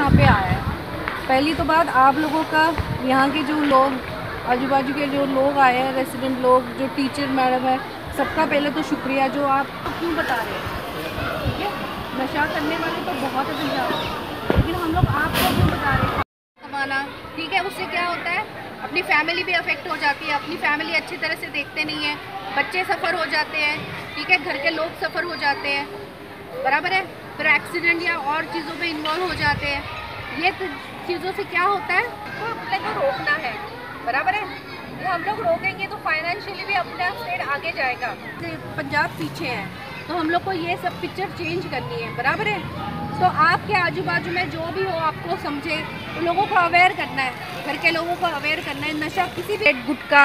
यहाँ पे आया है। पहली तो बात, आप लोगों का यहाँ के जो लोग आजू बाजू के जो लोग आए हैं रेसिडेंट लोग, जो टीचर मैडम है, सबका पहले तो शुक्रिया जो आप क्यों बता रहे हैं। ठीक है? नशा करने वाले तो बहुत पंजाब में, लेकिन हम लोग आपको क्यों बता रहे हैं? कमाना, ठीक है? उससे क्या होता है, अपनी फैमिली भी अफेक्ट हो जाती है, अपनी फैमिली अच्छी तरह से देखते नहीं है, बच्चे सफ़र हो जाते हैं, ठीक है? घर के लोग सफ़र हो जाते हैं, बराबर है? फिर एक्सीडेंट या और चीज़ों में इन्वॉल्व हो जाते हैं। ये तो चीज़ों से क्या होता है? तो अपने को रोकना है। बराबर है? ये हम लोग रोकेंगे तो फाइनेंशियली भी अपना स्टेट आगे जाएगा। पंजाब पीछे है तो हम लोग को ये सब पिक्चर चेंज करनी है बराबर है? तो आपके आजू बाजू में जो भी हो आपको समझे तो लोगों को अवेयर करना है। घर के लोगों को अवेयर करना है नशा किसी भी गुटका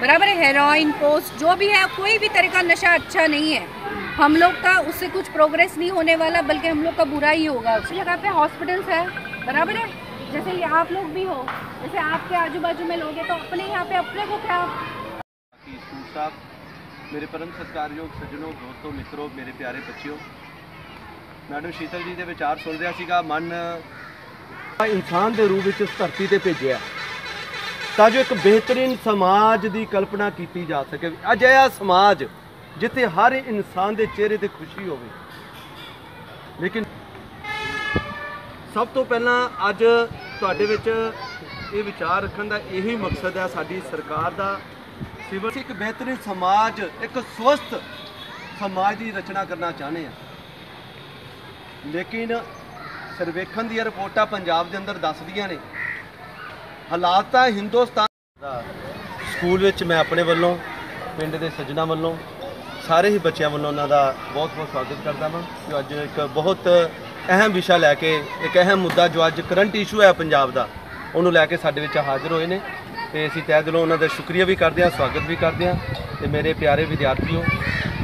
बराबर है? हेरोइन पोस्ट जो भी है कोई भी तरह का नशा अच्छा नहीं है। हम लोग का उससे कुछ प्रोग्रेस नहीं होने वाला बल्कि हम लोग का बुरा ही होगा। उस जगह पे हॉस्पिटल्स है। बराबर है जैसे ये आप लोग भी हो जैसे आपके आजू बाजू में लोग हैं तो अपने यहाँ पे अपने को क्या ਬਾਕੀ ਸਕੂਲ ਸਾਹਿਬ ਮੇਰੇ ਪਰਮ ਸਤਿਕਾਰਯੋਗ ਸੱਜਣੋ ਦੋਸਤੋ ਮਿੱਤਰੋ ਮੇਰੇ ਪਿਆਰੇ ਬੱਚਿਓ ਮੈਡਮ ਸ਼ੀਤਲ ਜੀ ਦੇ ਵਿਚਾਰ ਸੁਣ ਰਿਹਾ ਸੀਗਾ ਮਨ ਇਨਸਾਨ ਦੇ ਰੂਪ ਵਿੱਚ ਇਸ ਧਰਤੀ ਤੇ ਭੇਜਿਆ ਤਾਂ ਜੋ ਇੱਕ ਬਿਹਤਰੀਨ ਸਮਾਜ ਦੀ ਕਲਪਨਾ ਕੀਤੀ ਜਾ ਸਕੇ ਅਜਿਹਾ ਸਮਾਜ ਜਿੱਥੇ ਹਰ ਇਨਸਾਨ ਦੇ ਚਿਹਰੇ ਤੇ ਖੁਸ਼ੀ ਹੋਵੇ ਲੇਕਿਨ ਸਭ ਤੋਂ ਪਹਿਲਾਂ ਅੱਜ ਤੁਹਾਡੇ ਵਿੱਚ ਇਹ ਵਿਚਾਰ ਰੱਖਣ ਦਾ ਇਹੀ ਮਕਸਦ ਹੈ ਸਾਡੀ ਸਰਕਾਰ ਦਾ। ਸਿਵਲ ਇੱਕ ਬਿਹਤਰੀਨ ਸਮਾਜ, ਇੱਕ ਸਵਸਥ ਸਮਾਜ ਦੀ ਰਚਨਾ ਕਰਨਾ ਚਾਹੁੰਦੇ ਆ ਲੇਕਿਨ ਸਰਵੇਖਣ ਦੀਆਂ ਰਿਪੋਰਟਾਂ ਪੰਜਾਬ ਦੇ ਅੰਦਰ ਦੱਸਦੀਆਂ ਨੇ। ਹਾਲਾਤ ਤਾਂ ਹਿੰਦੁਸਤਾਨ ਦਾ। ਸਕੂਲ ਵਿੱਚ ਮੈਂ ਆਪਣੇ ਵੱਲੋਂ, ਪਿੰਡ ਦੇ ਸੱਜਣਾ ਵੱਲੋਂ, ਸਾਰੇ ਹੀ ਬੱਚਿਆਂ ਵੱਲੋਂ ਉਹਨਾਂ ਦਾ ਬਹੁਤ ਬਹੁਤ ਸਵਾਗਤ ਕਰਦਾ ਹਾਂ ਕਿ ਅੱਜ ਇੱਕ ਬਹੁਤ ਅਹਿਮ ਵਿਸ਼ਾ ਲੈ ਕੇ ਇੱਕ ਅਹਿਮ ਮੁੱਦਾ ਜੋ ਅੱਜ ਕਰੰਟ ਇਸ਼ੂ ਹੈ ਪੰਜਾਬ ਦਾ ਉਹਨੂੰ ਲੈ ਕੇ ਸਾਡੇ ਵਿੱਚ ਹਾਜ਼ਰ ਹੋਏ ਨੇ ਤੇ ਅਸੀਂ ਤਹਿ ਦਿਲੋਂ ਉਹਨਾਂ ਦਾ ਸ਼ੁਕਰੀਆ ਵੀ ਕਰਦੇ ਹਾਂ ਸਵਾਗਤ ਵੀ ਕਰਦੇ ਹਾਂ ਤੇ ਮੇਰੇ ਪਿਆਰੇ ਵਿਦਿਆਰਥੀਓ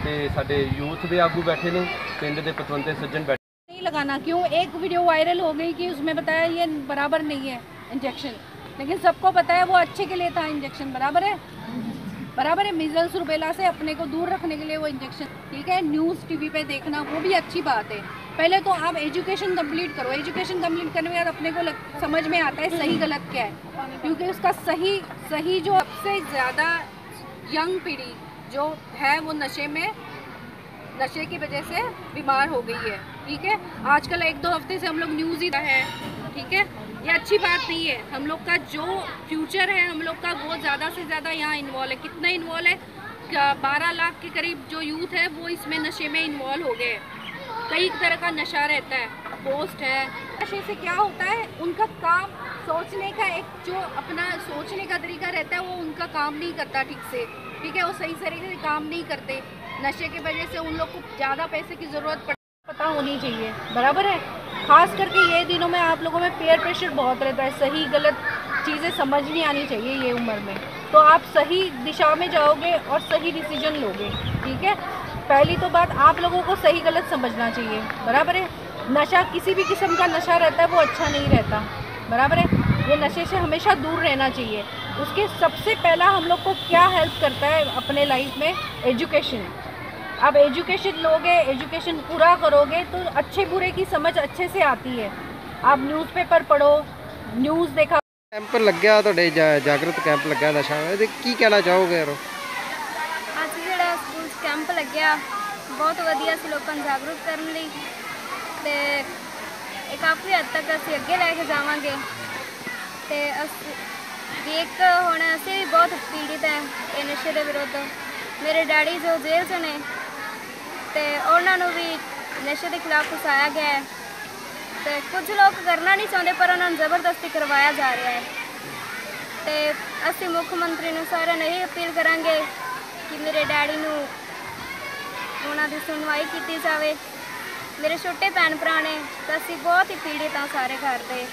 ਤੇ ਸਾਡੇ ਯੂਥ ਦੇ ਆਗੂ ਬੈਠੇ ਨੇ ਪਿੰਡ ਦੇ ਪਤਵੰਤੇ ਸੱਜਣ ਬੈਠੇ नहीं लगाना क्यों एक वीडियो वायरल हो गई कि उसमें बताया ये बराबर नहीं है इंजेक्शन लेकिन सबको पता है वो अच्छे के लिए था इंजेक्शन बराबर है बराबर है मिजल्स रुबेला से अपने को दूर रखने के लिए वो इंजेक्शन ठीक है? न्यूज़ टीवी पे देखना वो भी अच्छी बात है। पहले तो आप एजुकेशन कंप्लीट करो। एजुकेशन कंप्लीट करने के बाद अपने को लग, समझ में आता है सही गलत क्या है। क्योंकि उसका सही सही जो सबसे ज़्यादा यंग पीढ़ी जो है वो नशे में नशे की वजह से बीमार हो गई है ठीक है? आजकल एक दो हफ़्ते से हम लोग न्यूज़ ही है ठीक है? ये अच्छी बात नहीं है। हम लोग का जो फ्यूचर है, हम लोग का वो ज़्यादा से ज़्यादा यहाँ इन्वॉल्व है। कितना इन्वॉल्व है? बारह लाख के करीब जो यूथ है, वो इसमें नशे में इन्वॉल्व हो गए। हैं कई तरह का नशा रहता है। पोस्ट है। नशे से क्या होता है? उनका काम सोचने का एक जो अपना सोचने का तरीका रहता है, वो उनका काम नहीं करता ठीक से। ठीक है? वो सही तरीके से काम नहीं करते। नशे की वजह से उन लोग को ज़्यादा पैसे की ज़रूरत पता होनी चाहिए। बराबर है? खास करके ये दिनों में आप लोगों में पेयर प्रेशर बहुत रहता है। सही, गलत चीज़ें समझ नहीं आनी चाहिए ये उम्र में। तो आप सही दिशा में जाओगे और सही डिसीज़न लोगे, ठीक है? पहली तो बात, आप लोगों को सही, गलत समझना चाहिए। बराबर है? नशा किसी भी किस्म का नशा रहता है, वो अच्छा नहीं रहता। बराबर है? ये नशे से हमेशा दूर रहना चाहिए। उसके सबसे पहला हम लोग को क्या हेल्प करता है अपने लाइफ में? एजुकेशन आप एजुकेशन लोगे एजुकेशन पूरा करोगे तो अच्छे बुरे की समझ अच्छे से आती है आप न्यूज़पेपर पढ़ो न्यूज़ देखा ਕੈਂਪ ਲੱਗਿਆ ਤੁਹਾਡੇ ਜਾ- ਜਾਗਰਤ ਕੈਂਪ ਲੱਗਿਆ ਨਸ਼ਾ ਇਹਦੇ ਕੀ ਕਹਿਣਾ ਚਾਹੋਗੇ ਯਾਰ ਅੱਜ ਜਿਹੜਾ ਸਕੂਲ 'ਚ ਕੈਂਪ ਲੱਗਿਆ ਬਹੁਤ ਵਧੀਆ ਸੀ ਲੋਕਾਂ ਨੂੰ ਜਾਗਰੂਕ ਕਰਨ ਲਈ ਤੇ ਇਹ ਕਾਫੀ ਹੱਦ ਤੱਕ ਅਸੀਂ ਅੱਗੇ ਲੈ ਕੇ ਜਾਵਾਂਗੇ ਤੇ ਅਸੀਂ ਵੀ ਇੱਕ ਹੁਣ ਅਸੀਂ ਵੀ ਬਹੁਤ ਪੀੜਿਤ ਹੈ ਇਹ ਨਸ਼ੇ ਦੇ ਵਿਰੁੱਧ ਮੇਰੇ ਡੈਡੀ ਜੋ ਜੇਲ੍ਹ 'ਚ ਨੇ ਤੇ ਉਹਨਾਂ ਨੂੰ ਵੀ ਨਸ਼ੇ ਦੇ ਖਿਲਾਫ ਉਸਾਇਆ ਗਿਆ ਹੈ। ਤੇ ਕੁਝ ਲੋਕ ਕਰਨਾ ਨਹੀਂ ਚਾਹੁੰਦੇ, ਪਰ ਉਹਨਾਂ ਨੂੰ ਜ਼ਬਰਦਸਤੀ ਕਰਵਾਇਆ ਜਾ ਰਿਹਾ ਹੈ। ਤੇ ਅਸੀਂ ਮੁੱਖ ਮੰਤਰੀ ਨੂੰ ਸਾਰਿਆਂ ਨੂੰ ਇਹ ਅਪੀਲ ਕਰਾਂਗੇ ਕਿ ਮੇਰੇ ਡੈਡੀ ਨੂੰ ਉਹਨਾਂ ਦੀ ਸੁਣਵਾਈ ਕੀਤੀ ਜਾਵੇ। ਮੇਰੇ ਛੋਟੇ ਭੈਣ ਭਰਾ ਨੇ ਤਾਂ ਅਸੀਂ ਬਹੁਤ ਹੀ ਪੀੜਿਤ ਹਾਂ ਸਾਰੇ ਘਰ ਦੇ।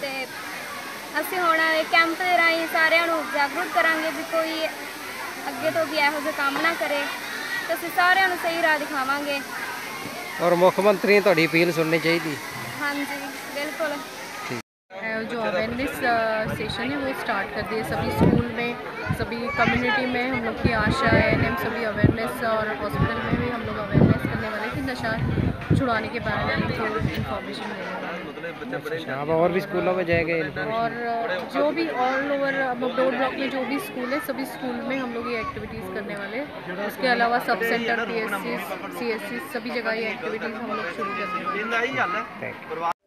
ਤੇ ਅਸੀਂ ਹੁਣ ਕੈਂਪ ਦੇ ਰਾਹੀਂ ਸਾਰਿਆਂ ਨੂੰ ਜਾਗਰੂਕ ਕਰਾਂਗੇ ਵੀ ਕੋਈ ਅੱਗੇ ਤੋਂ ਵੀ ਇਹੋ ਜਿਹਾ ਕੰਮ ਨਾ ਕਰੇ। ਤੇ ਅਸੀਂ ਸਾਰਿਆਂ ਨੂੰ ਸਹੀ ਰਾਹ ਦਿਖਾਵਾਂਗੇ ਔਰ ਮੁੱਖ ਮੰਤਰੀ ਨੇ ਤੁਹਾਡੀ ਅਪੀਲ ਸੁਣਨੀ ਚਾਹੀਦੀ ਹਾਂਜੀ ਬਿਲਕੁਲ जो अवेयरनेस सेशन है वो स्टार्ट कर दिए सभी स्कूल में सभी कम्युनिटी में हम लोग की आशा है हम सभी अवेयरनेस और हॉस्पिटल में भी हम लोग अवेयरनेस करने वाले कि नशा छुड़ाने के बारे में इन्फॉर्मेशन देने वाले और भी स्कूलों में जाएँगे और जो भी ऑल ओवर मकडोर ब्लॉक में जो भी स्कूल है सभी स्कूल में हम लोग ये एक्टिविटीज़ करने वाले हैं। उसके अलावा सब centre P S C C S C सभी जगह ये एक्टिविटीज़ हम लोग शुरू करने वाले